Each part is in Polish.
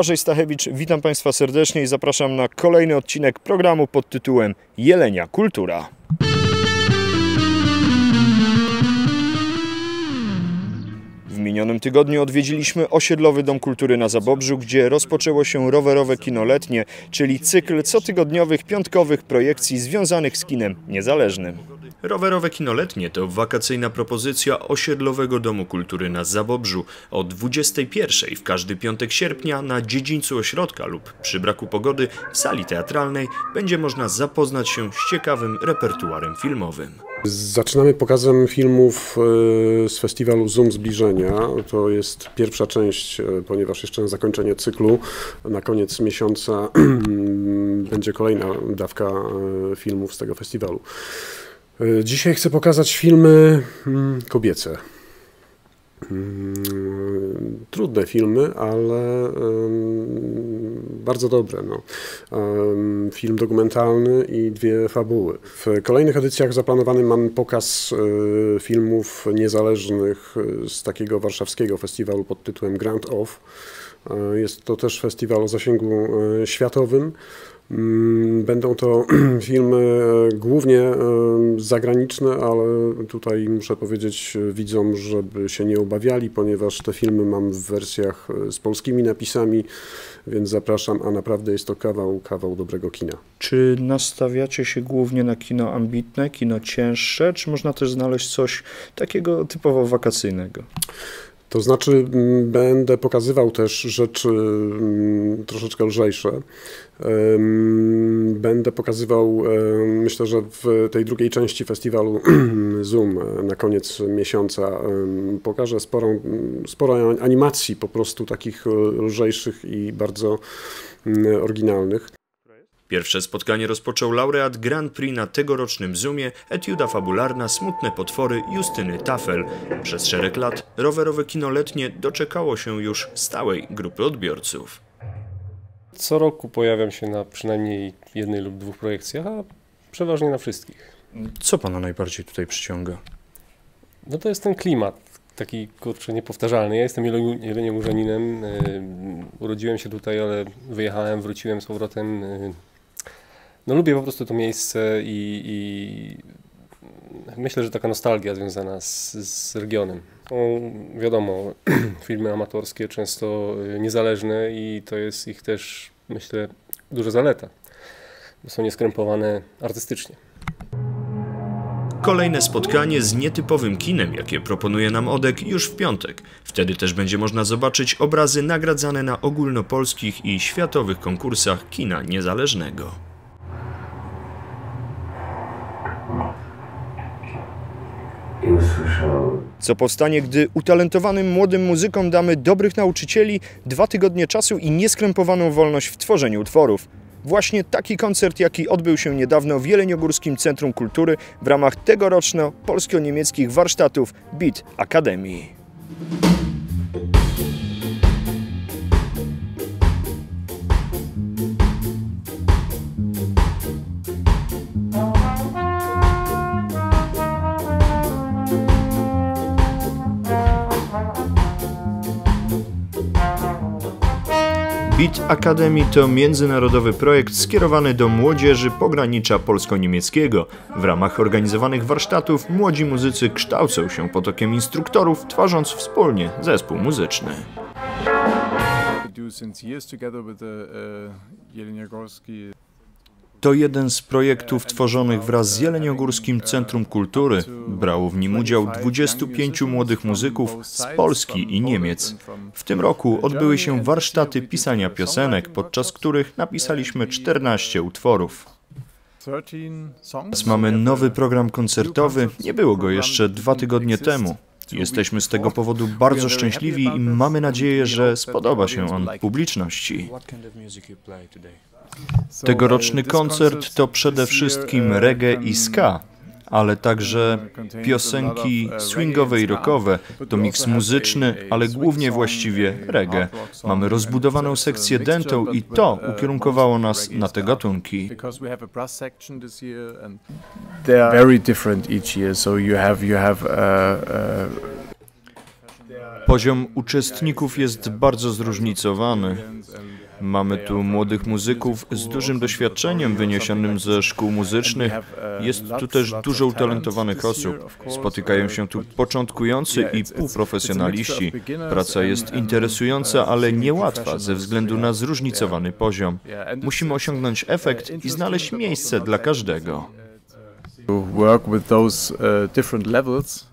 Błażej Stachewicz, witam Państwa serdecznie i zapraszam na kolejny odcinek programu pod tytułem Jelenia Kultura. W minionym tygodniu odwiedziliśmy osiedlowy Dom Kultury na Zabobrzu, gdzie rozpoczęło się rowerowe kino letnie, czyli cykl cotygodniowych, piątkowych projekcji związanych z kinem niezależnym. Rowerowe kino letnie to wakacyjna propozycja osiedlowego Domu Kultury na Zabobrzu o 21 w każdy piątek sierpnia na dziedzińcu ośrodka lub przy braku pogody w sali teatralnej będzie można zapoznać się z ciekawym repertuarem filmowym. Zaczynamy pokazem filmów e, z festiwalu Zoom Zbliżenia. To jest pierwsza część, e, ponieważ jeszcze na zakończenie cyklu, na koniec miesiąca będzie kolejna dawka e, filmów z tego festiwalu. Dzisiaj chcę pokazać filmy mm, kobiece. Mm, trudne filmy, ale bardzo dobre. No. Film dokumentalny i dwie fabuły. W kolejnych edycjach zaplanowany mam pokaz e, filmów niezależnych z takiego warszawskiego festiwalu pod tytułem Grand Off. Jest to też festiwal o zasięgu światowym. Mm, będą to filmy e, głównie e, zagraniczne, ale tutaj muszę powiedzieć widzom, żeby się nie obawiali, ponieważ te filmy mam w wersjach e, z polskimi napisami, więc zapraszam, a naprawdę jest to kawał, kawał dobrego kina. Czy nastawiacie się głównie na kino ambitne, kino cięższe, czy można też znaleźć coś takiego typowo wakacyjnego? To znaczy, będę pokazywał też rzeczy troszeczkę lżejsze. Będę pokazywał, myślę, że w tej drugiej części festiwalu Zoom na koniec miesiąca pokażę sporo, sporo animacji po prostu takich lżejszych i bardzo oryginalnych. Pierwsze spotkanie rozpoczął laureat Grand Prix na tegorocznym Zoomie, etiuda fabularna Smutne potwory Justyny Tafel. Przez szereg lat rowerowe kino letnie doczekało się już stałej grupy odbiorców. Co roku pojawiam się na przynajmniej jednej lub dwóch projekcjach, a przeważnie na wszystkich. Co pana najbardziej tutaj przyciąga? No to jest ten klimat, taki kurczę niepowtarzalny. Ja jestem jeleniogórzaninem, yy, urodziłem się tutaj, ale wyjechałem, wróciłem z powrotem. No lubię po prostu to miejsce i, i myślę, że taka nostalgia związana z, z regionem. No, wiadomo, filmy amatorskie często y, niezależne i to jest ich też, myślę, duża zaleta, bo są nieskrępowane artystycznie. Kolejne spotkanie z nietypowym kinem, jakie proponuje nam Odek już w piątek. Wtedy też będzie można zobaczyć obrazy nagradzane na ogólnopolskich i światowych konkursach kina niezależnego. Co powstanie, gdy utalentowanym młodym muzykom damy dobrych nauczycieli, dwa tygodnie czasu i nieskrępowaną wolność w tworzeniu utworów. Właśnie taki koncert, jaki odbył się niedawno w Jeleniogórskim Centrum Kultury w ramach tegoroczno polsko-niemieckich warsztatów Beat Akademii. Beat Academy to międzynarodowy projekt skierowany do młodzieży pogranicza polsko-niemieckiego. W ramach organizowanych warsztatów młodzi muzycy kształcą się potokiem instruktorów, tworząc wspólnie zespół muzyczny. To jeden z projektów tworzonych wraz z Jeleniogórskim Centrum Kultury. Brało w nim udział 25 młodych muzyków z Polski i Niemiec. W tym roku odbyły się warsztaty pisania piosenek, podczas których napisaliśmy 14 utworów. Teraz mamy nowy program koncertowy, nie było go jeszcze dwa tygodnie temu. Jesteśmy z tego powodu bardzo szczęśliwi i mamy nadzieję, że spodoba się on publiczności. Tegoroczny koncert to przede wszystkim reggae i ska, ale także piosenki swingowe i rockowe. To miks muzyczny, ale głównie właściwie reggae. Mamy rozbudowaną sekcję dentą i to ukierunkowało nas na te gatunki. They are very different each year, so you have you have uh, uh, Poziom uczestników jest bardzo zróżnicowany. Mamy tu młodych muzyków z dużym doświadczeniem wyniesionym ze szkół muzycznych. Jest tu też dużo utalentowanych osób. Spotykają się tu początkujący i półprofesjonaliści. Praca jest interesująca, ale niełatwa ze względu na zróżnicowany poziom. Musimy osiągnąć efekt i znaleźć miejsce dla każdego. work with those uh, different levels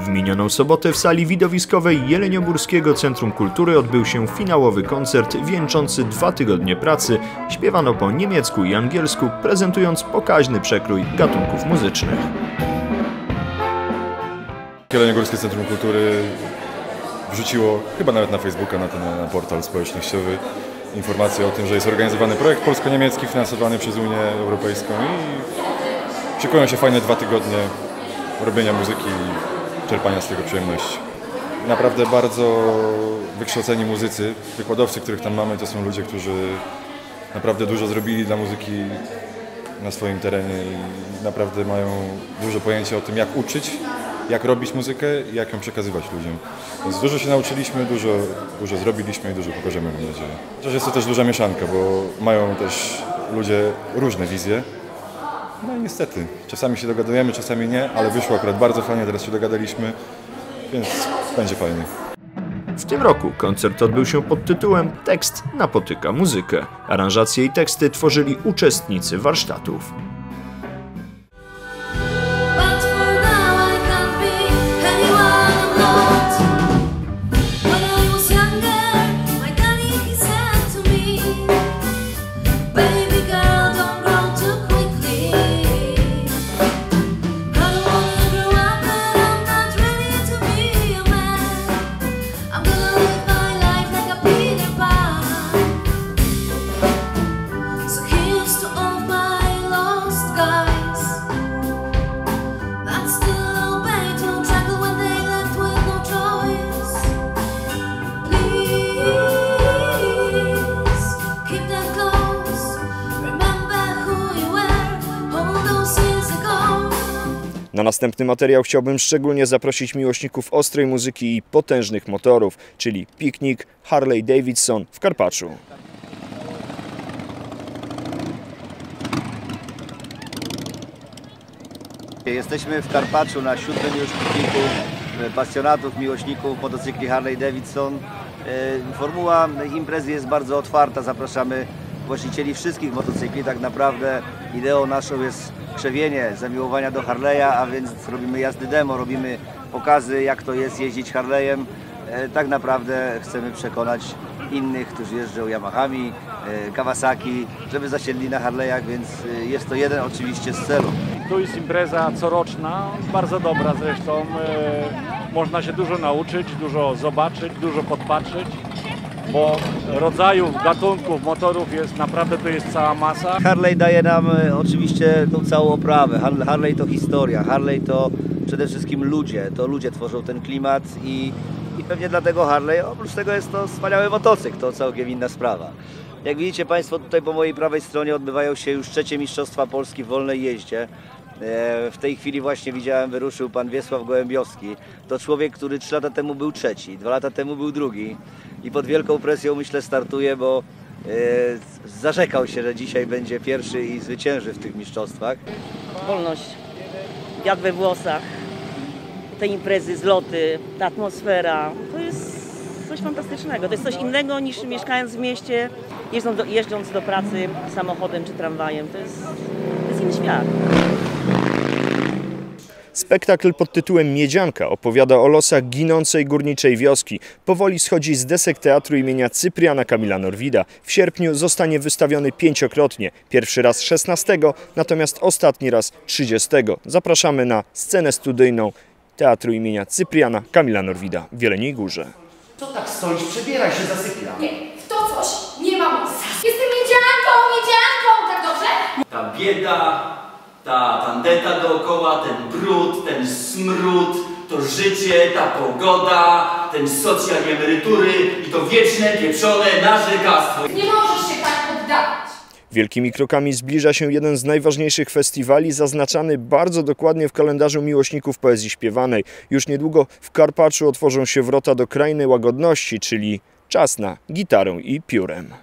W minioną sobotę w sali widowiskowej Jeleniogórskiego Centrum Kultury odbył się finałowy koncert wieńczący dwa tygodnie pracy. Śpiewano po niemiecku i angielsku, prezentując pokaźny przekrój gatunków muzycznych. Jeleniogórskie Centrum Kultury wrzuciło, chyba nawet na Facebooka, na ten na portal społecznościowy, informację o tym, że jest organizowany projekt polsko-niemiecki finansowany przez Unię Europejską i szykują się fajne dwa tygodnie robienia muzyki czerpania z tego przyjemności. Naprawdę bardzo wykształceni muzycy, wykładowcy, których tam mamy, to są ludzie, którzy naprawdę dużo zrobili dla muzyki na swoim terenie i naprawdę mają duże pojęcie o tym, jak uczyć, jak robić muzykę i jak ją przekazywać ludziom. Więc dużo się nauczyliśmy, dużo, dużo zrobiliśmy i dużo pokażemy, mam nadzieję. Chociaż jest to też duża mieszanka, bo mają też ludzie różne wizje. No i niestety, czasami się dogadujemy, czasami nie, ale wyszło akurat bardzo fajnie, teraz się dogadaliśmy, więc będzie fajnie. W tym roku koncert odbył się pod tytułem Tekst napotyka muzykę. Aranżacje i teksty tworzyli uczestnicy warsztatów. Na następny materiał chciałbym szczególnie zaprosić miłośników ostrej muzyki i potężnych motorów, czyli Piknik Harley Davidson w Karpaczu. Jesteśmy w Karpaczu na siódmym już pikniku e, pasjonatów, miłośników motocykli Harley Davidson. E, Formuła imprezy jest bardzo otwarta, zapraszamy właścicieli wszystkich motocykli. Tak naprawdę ideą naszą jest krzewienie zamiłowania do Harley'a, a więc robimy jazdy demo, robimy pokazy jak to jest jeździć Harley'em. E, Tak naprawdę chcemy przekonać innych, którzy jeżdżą Yamahami, e, Kawasaki, żeby zasiedli na Harley'ach, więc e, jest to jeden oczywiście z celów. Tu jest impreza coroczna, bardzo dobra zresztą. Można się dużo nauczyć, dużo zobaczyć, dużo podpatrzeć, bo rodzajów, gatunków motorów jest naprawdę to jest cała masa. Harley daje nam e, oczywiście tą całą oprawę. Har- Harley to historia, Harley to przede wszystkim ludzie. To ludzie tworzą ten klimat i, i pewnie dlatego Harley, oprócz tego jest to wspaniały motocykl, to całkiem inna sprawa. Jak widzicie Państwo, tutaj po mojej prawej stronie odbywają się już trzecie Mistrzostwa Polski w wolnej jeździe. E, W tej chwili właśnie widziałem, wyruszył pan Wiesław Gołębiowski. To człowiek, który trzy lata temu był trzeci, dwa lata temu był drugi i pod wielką presją myślę startuje, bo e, zarzekał się, że dzisiaj będzie pierwszy i zwycięży w tych mistrzostwach. wolność, wiatr we włosach, te imprezy, zloty, ta atmosfera, to jest coś fantastycznego. To jest coś innego niż mieszkając w mieście, jeżdżąc do, jeżdżąc do pracy samochodem czy tramwajem. To jest, to jest inny świat. Spektakl pod tytułem Miedzianka opowiada o losach ginącej górniczej wioski. Powoli schodzi z desek teatru imienia Cypriana Kamila Norwida. W sierpniu zostanie wystawiony pięciokrotnie. Pierwszy raz 16, natomiast ostatni raz 30. Zapraszamy na scenę studyjną teatru imienia Cypriana Kamila Norwida w Jeleniej Górze. Co tak stoisz? Przebieraj się, zasypia. Nie, w to coś nie ma mocy. Jestem miedzianką, miedzianką, tak dobrze? Ta bieda, ta tandeta dookoła, ten brud, ten smród, to życie, ta pogoda, ten socjal i emerytury i to wieczne, pieprzone narzekastwo. Nie możesz się tak poddawać. Wielkimi krokami zbliża się jeden z najważniejszych festiwali, zaznaczany bardzo dokładnie w kalendarzu miłośników poezji śpiewanej. Już niedługo w Karpaczu otworzą się wrota do krainy łagodności, czyli czas na gitarę i piórem.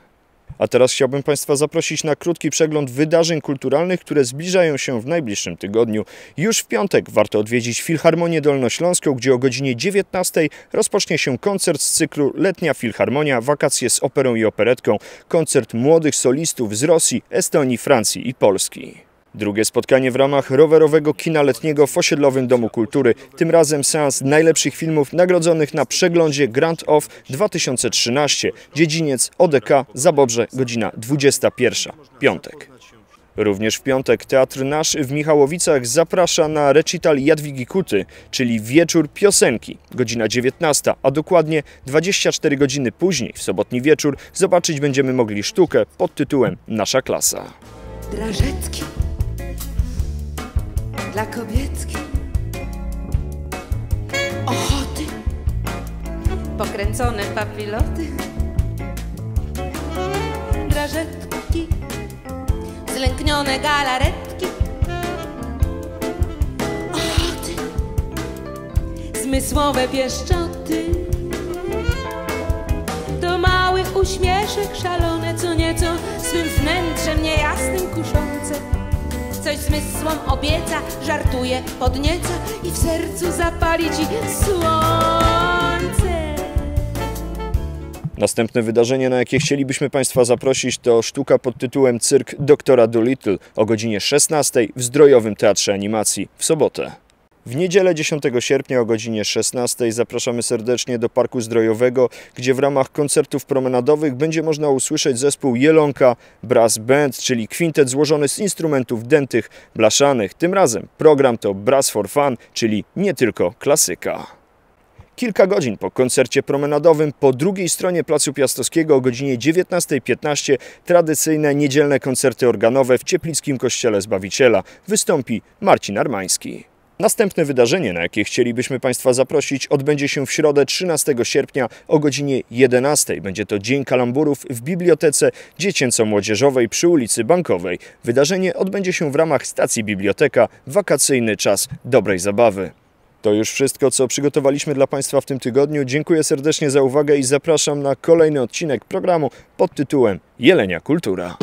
A teraz chciałbym Państwa zaprosić na krótki przegląd wydarzeń kulturalnych, które zbliżają się w najbliższym tygodniu. Już w piątek warto odwiedzić Filharmonię Dolnośląską, gdzie o godzinie 19 rozpocznie się koncert z cyklu Letnia Filharmonia, wakacje z operą i operetką, koncert młodych solistów z Rosji, Estonii, Francji i Polski. Drugie spotkanie w ramach rowerowego kina letniego w osiedlowym Domu Kultury. Tym razem seans najlepszych filmów nagrodzonych na przeglądzie Grand Off 2013. Dziedziniec ODK Zabobrze, godzina 21. Piątek. Również w piątek Teatr Nasz w Michałowicach zaprasza na recital Jadwigi Kuty, czyli wieczór piosenki, godzina 19, a dokładnie 24 godziny później, w sobotni wieczór, zobaczyć będziemy mogli sztukę pod tytułem Nasza klasa. Drażetki dla kobietki. Ochoty, pokręcone papiloty. Drażetki, zlęknione galaretki. Ochoty, zmysłowe pieszczoty. To mały uśmieszek szalone, co nieco swym wnętrzem niejasnym kuszące. Coś zmysłom obieca, żartuje, podnieca i w sercu zapali ci słońce. Następne wydarzenie, na jakie chcielibyśmy Państwa zaprosić, to sztuka pod tytułem Cyrk doktora Dolittle o godzinie 16 w Zdrojowym Teatrze Animacji w sobotę. W niedzielę 10 sierpnia o godzinie 16 zapraszamy serdecznie do Parku Zdrojowego, gdzie w ramach koncertów promenadowych będzie można usłyszeć zespół Jelonka Brass Band, czyli kwintet złożony z instrumentów dętych, blaszanych. Tym razem program to Brass for Fun, czyli nie tylko klasyka. Kilka godzin po koncercie promenadowym po drugiej stronie Placu Piastowskiego o godzinie 19.15 tradycyjne niedzielne koncerty organowe w Cieplickim Kościele Zbawiciela wystąpi Marcin Armański. Następne wydarzenie, na jakie chcielibyśmy Państwa zaprosić, odbędzie się w środę 13 sierpnia o godzinie 11. Będzie to Dzień Kalamburów w Bibliotece Dziecięco-Młodzieżowej przy ulicy Bankowej. Wydarzenie odbędzie się w ramach stacji Biblioteka Wakacyjny Czas Dobrej Zabawy. To już wszystko, co przygotowaliśmy dla Państwa w tym tygodniu. Dziękuję serdecznie za uwagę i zapraszam na kolejny odcinek programu pod tytułem Jelenia Kultura.